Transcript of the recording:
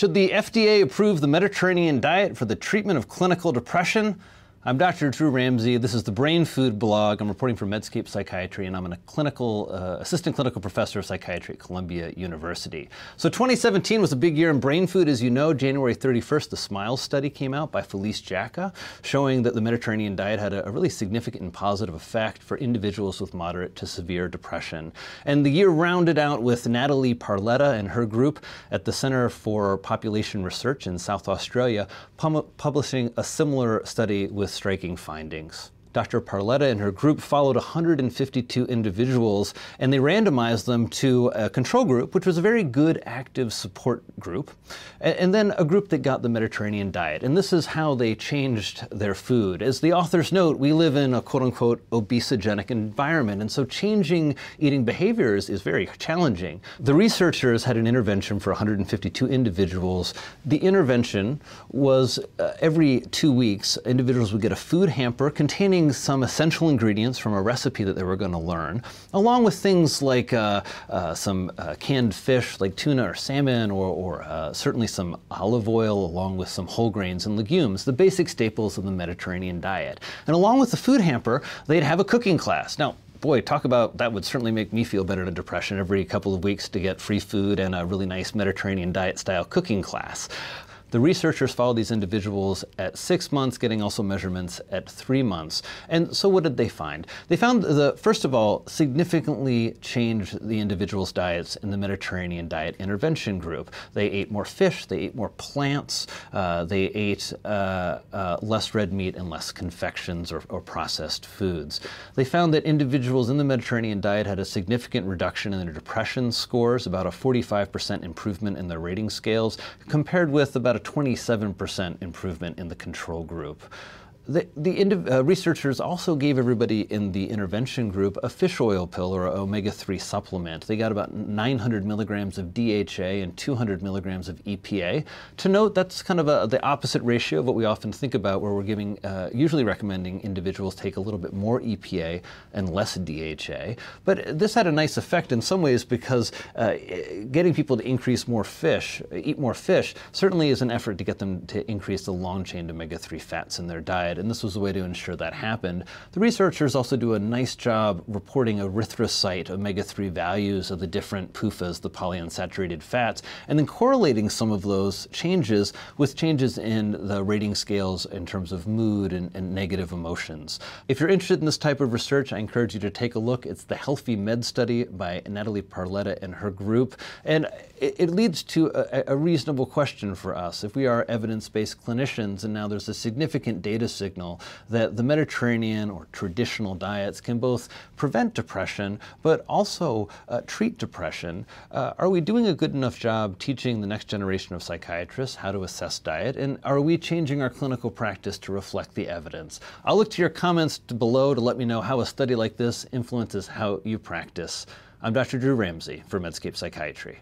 Should the FDA approve the Mediterranean diet for the treatment of clinical depression? I'm Dr. Drew Ramsey. This is the Brain Food blog. I'm reporting for Medscape Psychiatry, and I'm a clinical uh, assistant clinical professor of psychiatry at Columbia University. So 2017 was a big year in brain food, as you know. January 31st, the SMILES study came out by Felice Jacka, showing that the Mediterranean diet had a, a really significant and positive effect for individuals with moderate to severe depression. And the year rounded out with Natalie Parletta and her group at the Center for Population Research in South Australia, pum- publishing a similar study with striking findings. Dr. Parletta and her group followed 152 individuals and they randomized them to a control group, which was a very good active support group, and then a group that got the Mediterranean diet. And this is how they changed their food. As the authors note, we live in a quote unquote obesogenic environment, and so changing eating behaviors is very challenging. The researchers had an intervention for 152 individuals. The intervention was uh, every two weeks, individuals would get a food hamper containing some essential ingredients from a recipe that they were going to learn, along with things like uh, uh, some uh, canned fish like tuna or salmon, or, or uh, certainly some olive oil, along with some whole grains and legumes, the basic staples of the Mediterranean diet. And along with the food hamper, they'd have a cooking class. Now, boy, talk about that would certainly make me feel better in a depression every couple of weeks to get free food and a really nice Mediterranean diet style cooking class. The researchers followed these individuals at six months, getting also measurements at three months. And so what did they find? They found the, first of all, significantly changed the individuals' diets in the Mediterranean diet intervention group. They ate more fish, they ate more plants, uh, they ate uh, uh, less red meat and less confections or, or processed foods. They found that individuals in the Mediterranean diet had a significant reduction in their depression scores, about a 45% improvement in their rating scales, compared with about a 27% improvement in the control group. The, the uh, researchers also gave everybody in the intervention group a fish oil pill or omega 3 supplement. They got about 900 milligrams of DHA and 200 milligrams of EPA. To note, that's kind of a, the opposite ratio of what we often think about, where we're giving, uh, usually recommending individuals take a little bit more EPA and less DHA. But this had a nice effect in some ways because uh, getting people to increase more fish, eat more fish, certainly is an effort to get them to increase the long chain omega 3 fats in their and this was a way to ensure that happened. The researchers also do a nice job reporting erythrocyte omega-3 values of the different PUFAs, the polyunsaturated fats, and then correlating some of those changes with changes in the rating scales in terms of mood and, and negative emotions. If you're interested in this type of research, I encourage you to take a look. It's the Healthy Med Study by Natalie Parletta and her group, and it, it leads to a, a reasonable question for us. If we are evidence-based clinicians, and now there's a significant data signal that the Mediterranean or traditional diets can both prevent depression but also uh, treat depression. Uh, are we doing a good enough job teaching the next generation of psychiatrists how to assess diet? And are we changing our clinical practice to reflect the evidence? I'll look to your comments below to let me know how a study like this influences how you practice. I'm Dr. Drew Ramsey for Medscape Psychiatry.